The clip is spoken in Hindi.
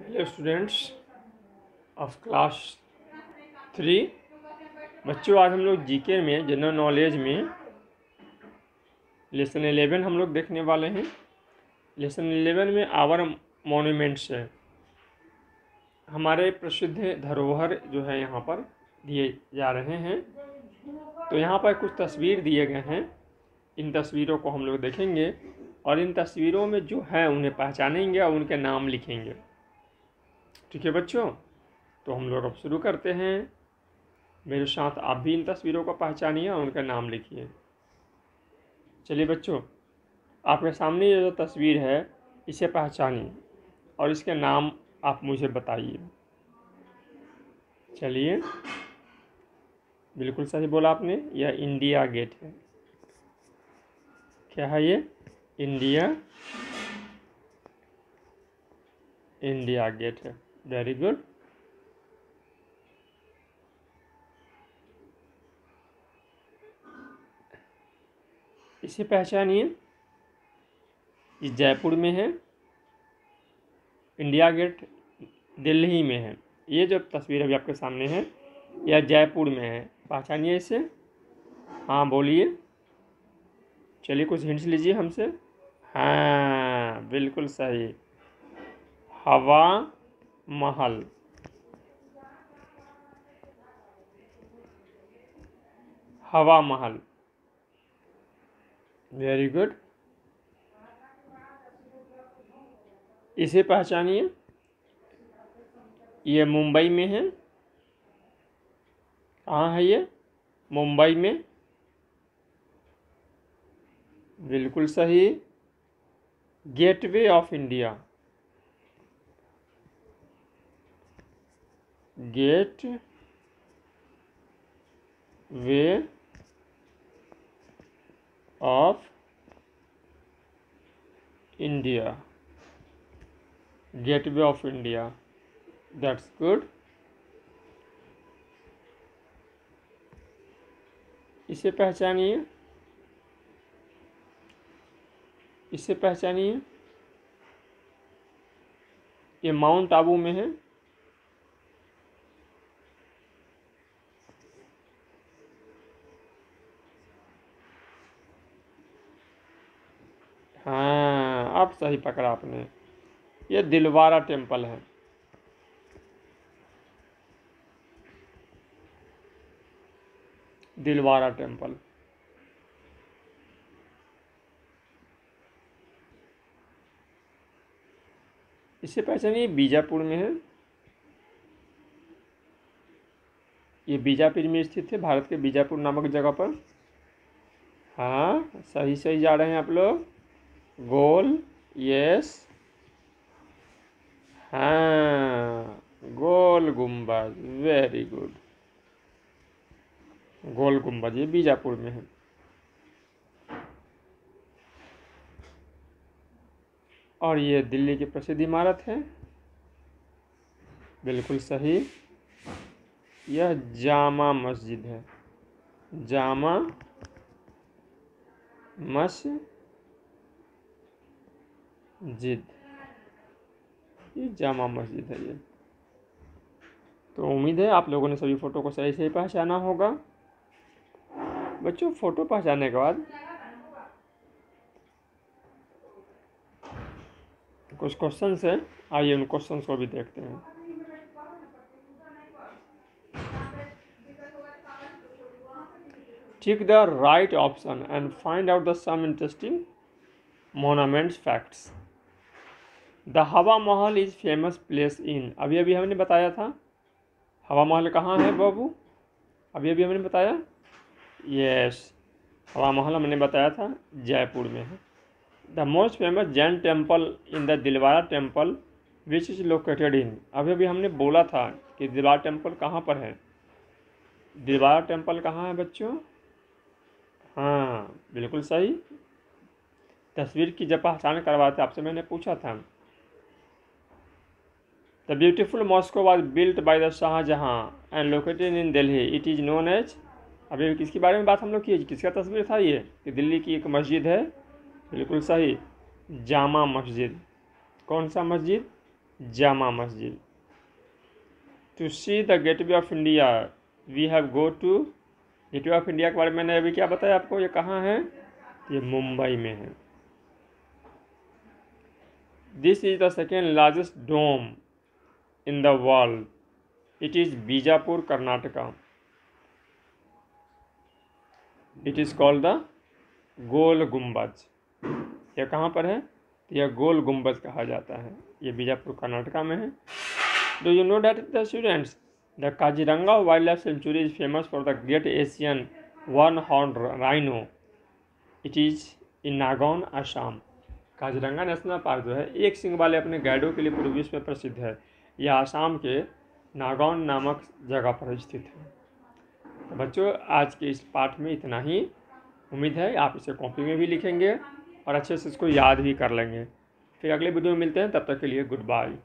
Hello students of class three बच्चों, आज हम लोग जीके में जनरल नॉलेज में लेसन एलेवन हम लोग देखने वाले हैं। लेसन एलेवन में आवर मॉन्यूमेंट्स है। हमारे प्रसिद्ध धरोहर जो है यहाँ पर दिए जा रहे हैं। तो यहाँ पर कुछ तस्वीर दिए गए हैं। इन तस्वीरों को हम लोग देखेंगे और इन तस्वीरों में जो है उन्हें पहचानेंगे और उनके नाम लिखेंगे। ठीक है बच्चों? तो हम लोग अब शुरू करते हैं। मेरे साथ आप भी इन तस्वीरों को पहचानिए और उनका नाम लिखिए। चलिए बच्चों, आपके सामने ये जो तस्वीर है, इसे पहचानिए और इसके नाम आप मुझे बताइए। चलिए। बिल्कुल सही बोला आपने, यह इंडिया गेट है। क्या है ये? इंडिया इंडिया गेट है। वेरी गुड इसे पहचानिए। ये जयपुर में है। इंडिया गेट दिल्ली में है। ये जो तस्वीर अभी आपके सामने है, यह जयपुर में है। पहचानिए इसे। हाँ बोलिए। चलिए, कुछ हिंट्स लीजिए हमसे। हाँ बिल्कुल सही। हवा महल। हवा महल। वेरी गुड इसे पहचानिए। ये मुंबई में है। कहाँ है ये? मुंबई में। बिल्कुल सही। Gateway of India gateway of India. Gateway of India. That's good इसे पहचानिए। इसे पहचानिए। ये माउंट आबू में है। हाँ अब सही पकड़ा आपने। ये दिलवारा टेंपल है। दिलवारा टेंपल इसे पहचानिए बीजापुर में है। ये बीजापुर में स्थित है, भारत के बीजापुर नामक जगह पर। हाँ सही सही जा रहे हैं आप लोग। गोल, यस। हाँ गोल गुंबद वेरी गुड गोल गुंबद ये बीजापुर में है। और ये दिल्ली की प्रसिद्ध इमारत है। बिल्कुल सही। यह जामा मस्जिद है। जामा मस्जिद। ये जामा मस्जिद है ये। तो उम्मीद है आप लोगों ने सभी फ़ोटो को सही सही पहचाना होगा। बच्चों, फ़ोटो पहचानने के बाद कुछ क्वेश्चन हैं। आइए उन क्वेश्चन को भी देखते हैं। Take the right option and find out the some interesting monuments facts. The हवा Mahal is famous place in. अभी अभी हमने बताया था। हवा महल कहाँ है बाबू? अभी अभी हमने बताया? यस हवा महल हमने बताया था, जयपुर में है। The most famous Jain temple in the Dilwara temple which is located in अभी अभी हमने बोला था कि दिलवारा टेंपल कहाँ पर है। दिलवारा टेंपल कहाँ है बच्चों? हाँ बिल्कुल सही। तस्वीर की जब पहचान करवाते आपसे मैंने पूछा था। The beautiful mosque was built by the Shahjahan and located in Delhi it is known as अभी किसके बारे में बात हम लोग की किसका तस्वीर था ये? कि दिल्ली की एक मस्जिद है। बिल्कुल सही। जामा मस्जिद। कौन सा मस्जिद? Jama Masjid. To see the gateway of India we have go to gateway of India के बारे में मैंने अभी क्या बताया आपको? ये कहाँ है? ये मुंबई में है। This is the second largest dome in the world it is Bijapur Karnataka it is called the Gol Gumbaz यह कहाँ पर है? तो यह गोल गुम्बज कहा जाता है। ये बीजापुर कर्नाटका में है। Do you know that the students the Kaziranga wildlife sanctuary is famous for the great Asian one horn rhino it is in Nagaon Assam Kaziranga national park जो है, एक सिंह वाले अपने गाइडों के लिए पूरे विश्व में प्रसिद्ध है। यह आसाम के नागौन नामक जगह पर स्थित है। तो बच्चों, आज के इस पाठ में इतना ही। उम्मीद है आप इसे कॉपी में भी लिखेंगे और अच्छे से इसको याद भी कर लेंगे। फिर अगले वीडियो में मिलते हैं। तब तक के लिए गुड बाय।